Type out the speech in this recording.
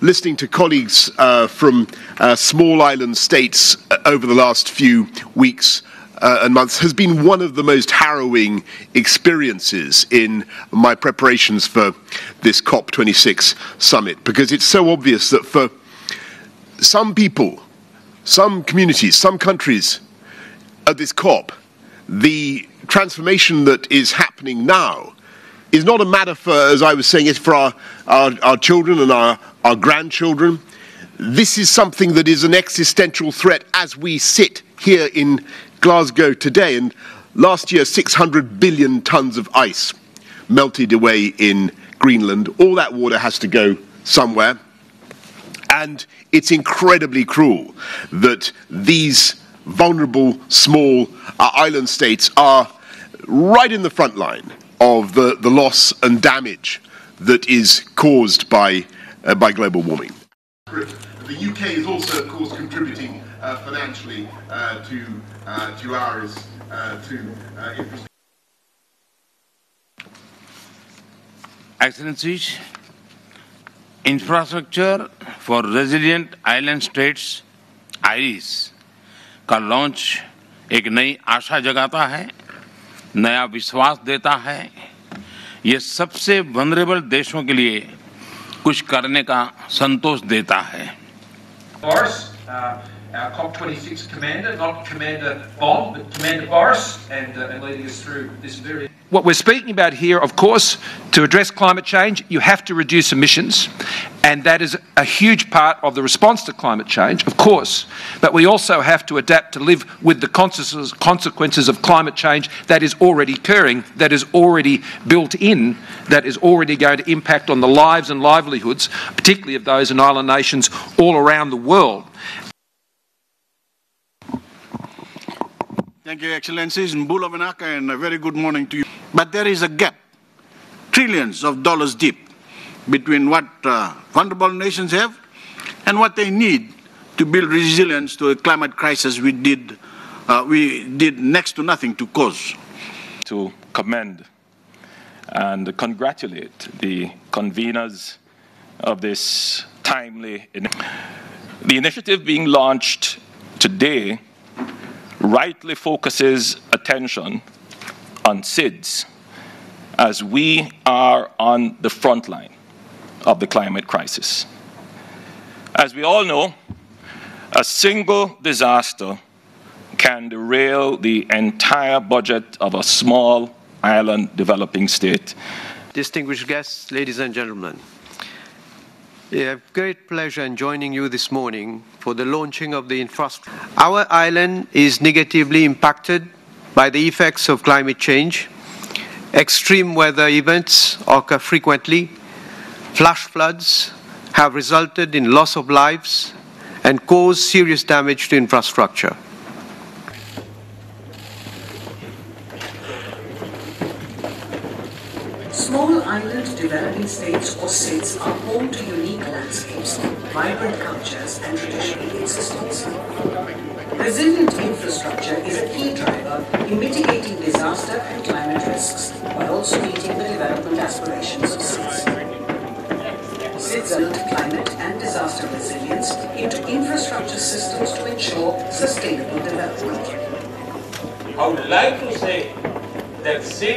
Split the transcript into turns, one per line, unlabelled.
listening to colleagues uh, from uh, small island states uh, over the last few weeks uh, and months has been one of the most harrowing experiences in my preparations for this COP26 summit because it's so obvious that for some people, some communities, some countries at this COP, the transformation that is happening now is not a matter for, as I was saying, it's for our, our, our children and our, our grandchildren. This is something that is an existential threat as we sit here in Glasgow today. And last year, 600 billion tons of ice melted away in Greenland. All that water has to go somewhere. And it's incredibly cruel that these vulnerable, small uh, island states are right in the front line of the, the loss and damage that is caused by, uh, by global warming. The UK is also, of course, contributing uh, financially uh, to, uh, to ours, uh, to infrastructure.
Excellencies, infrastructure for resilient island states Iris का launch एक नई आशा जगाता है नया विश्वास देता है। ये सबसे वनरेबल देशों के लिए कुछ करने का संतोष देता है।
Uh, our COP26 commander, not Commander Bond, but Commander Boris, and, uh, and leading us through this very.
What we're speaking about here, of course, to address climate change, you have to reduce emissions, and that is a huge part of the response to climate change, of course. But we also have to adapt to live with the consequences of climate change that is already occurring, that is already built in, that is already going to impact on the lives and livelihoods, particularly of those in island nations all around the world.
Thank you, Excellencies, Mbula Vinaka, and a very good morning to you. But there is a gap, trillions of dollars deep, between what uh, vulnerable nations have and what they need to build resilience to a climate crisis we did, uh, we did next to nothing to cause.
To commend and congratulate the conveners of this timely initiative. The initiative being launched today rightly focuses attention on SIDS as we are on the front line of the climate crisis. As we all know, a single disaster can derail the entire budget of a small island developing state.
Distinguished guests, ladies and gentlemen, I have great pleasure in joining you this morning for the launching of the infrastructure. Our island is negatively impacted by the effects of climate change. Extreme weather events occur frequently. Flash floods have resulted in loss of lives and caused serious damage to infrastructure.
Small island developing states or SIDS are home to unique landscapes, vibrant cultures and traditional ecosystems. Resilient infrastructure is a key driver in mitigating disaster and climate risks while also meeting the development aspirations of SIDS. SIDS climate and disaster resilience into infrastructure systems to ensure sustainable development.
I would like to say that city